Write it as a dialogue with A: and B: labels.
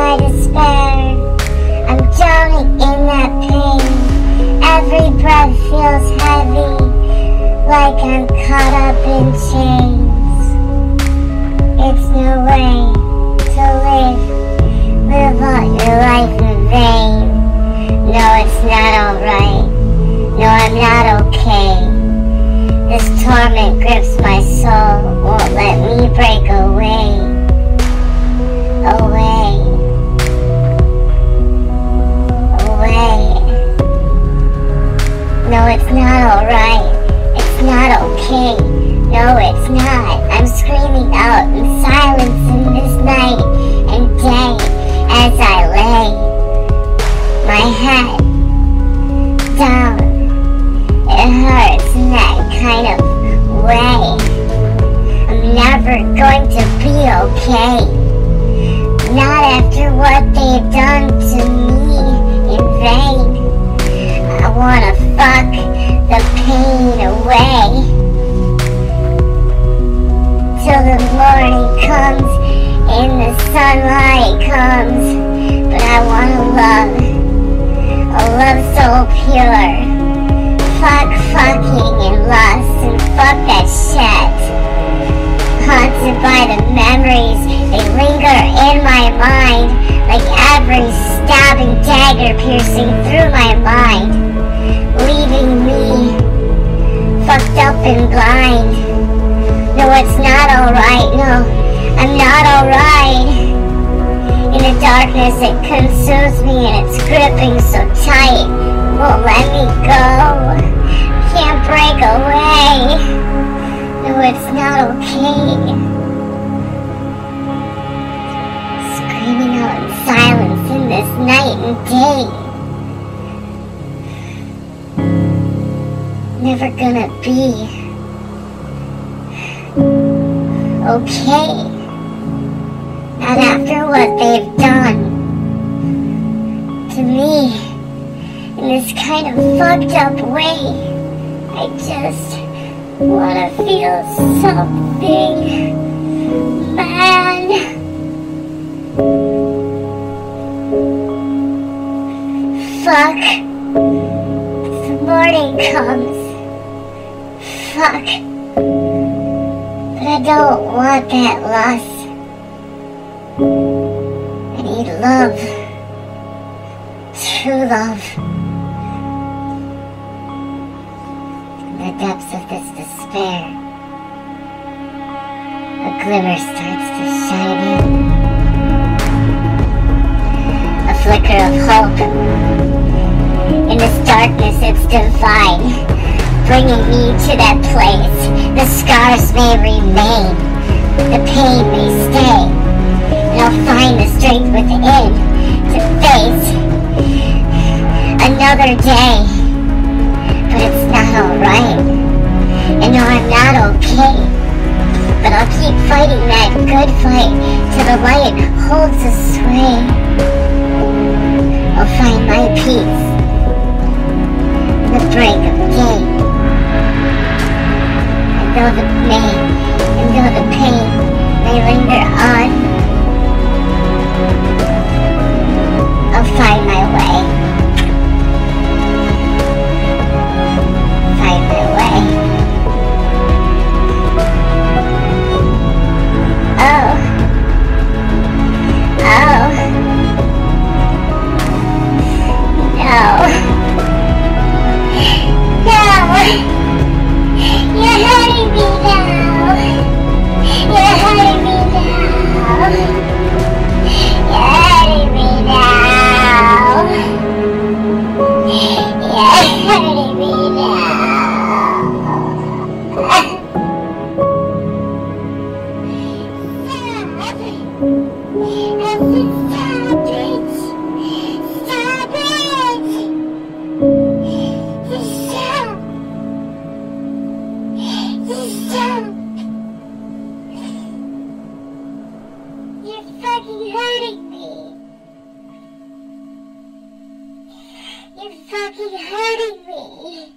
A: my despair. I'm drowning in that pain. Every breath feels heavy, like I'm caught up in chains. It's no way. No, it's not. I'm screaming out in silence in this night and day as I lay my head down. It hurts in that kind of way. I'm never going to be okay. Not after what they've done to me in vain. I wanna fuck the pain away. Morning comes and the sunlight comes. But I wanna love, a love so pure. Fuck fucking and lust and fuck that shit. Haunted by the memories, they linger in my mind like every stabbing dagger piercing through my mind, leaving me fucked up and blind. No, it's not I'm not alright. In the darkness, it consumes me and it's gripping so tight, won't let me go. Can't break away. No, it's not okay. Screaming out in silence in this night and day. Never gonna be okay. What they've done to me in this kind of fucked up way. I just wanna feel something, man. Fuck. The morning comes. Fuck. But I don't want that loss. Love. True love. In the depths of this despair, a glimmer starts to shine in. A flicker of hope. In this darkness, it's divine, bringing me to that place. The scars may remain, the pain may stay, I'll find the strength within to face another day. But it's not alright, and no, I'm not okay. But I'll keep fighting that good fight till the light holds the sway. I'll find my peace You're fucking hurting me.